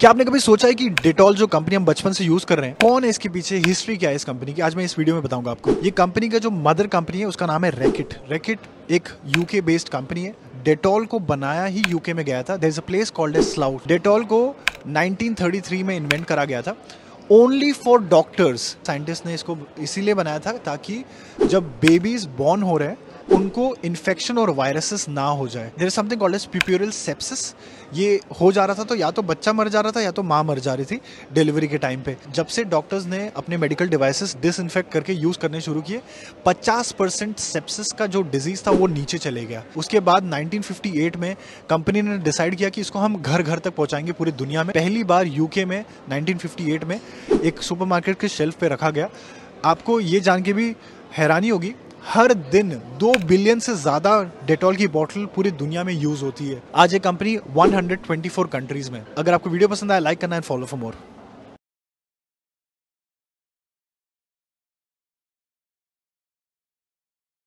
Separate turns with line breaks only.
क्या आपने कभी सोचा है कि डिटॉल जो कंपनी हम बचपन से यूज़ कर रहे हैं, कौन है इसके पीछे हिस्ट्री क्या है इस कंपनी की? आज मैं इस वीडियो में बताऊँगा आपको। ये कंपनी का जो मदर कंपनी है, उसका नाम है रैकेट रैकेट एक यूके बेस्ड कंपनी है। डेटॉल को बनाया ही यूके में गया था। There is a place called a Slough Dettol को 1933 में इन्वेंट करा गया था। ओनली फॉर डॉक्टर्स साइंटिस्ट ने इसको इसीलिए बनाया था ताकि जब बेबीज बॉर्न हो रहे हैं उनको इन्फेक्शन और वायरसेस ना हो जाए। There something called as puerperal sepsis ये हो जा रहा था तो या तो बच्चा मर जा रहा था या तो माँ मर जा रही थी डिलीवरी के टाइम पे। जब से डॉक्टर्स ने अपने मेडिकल डिवाइसेस डिसइनफेक्ट करके यूज़ करने शुरू किए 50 परसेंट सेप्सिस का जो डिज़ीज़ था वो नीचे चले गया। उसके बाद 1958 में कंपनी ने डिसाइड किया कि इसको हम घर घर तक पहुंचाएँगे पूरी दुनिया में। पहली बार यूके में 1958 में एक सुपरमार्केट के शेल्फ पे रखा गया। आपको ये जान के भी हैरानी होगी हर दिन दो बिलियन से ज़्यादा डेटॉल की बॉटल पूरी दुनिया में यूज़ होती है। आज ये कंपनी 124 कंट्रीज़ में। अगर आपको वीडियो पसंद आया लाइक करना एंड फॉलो फॉर मोर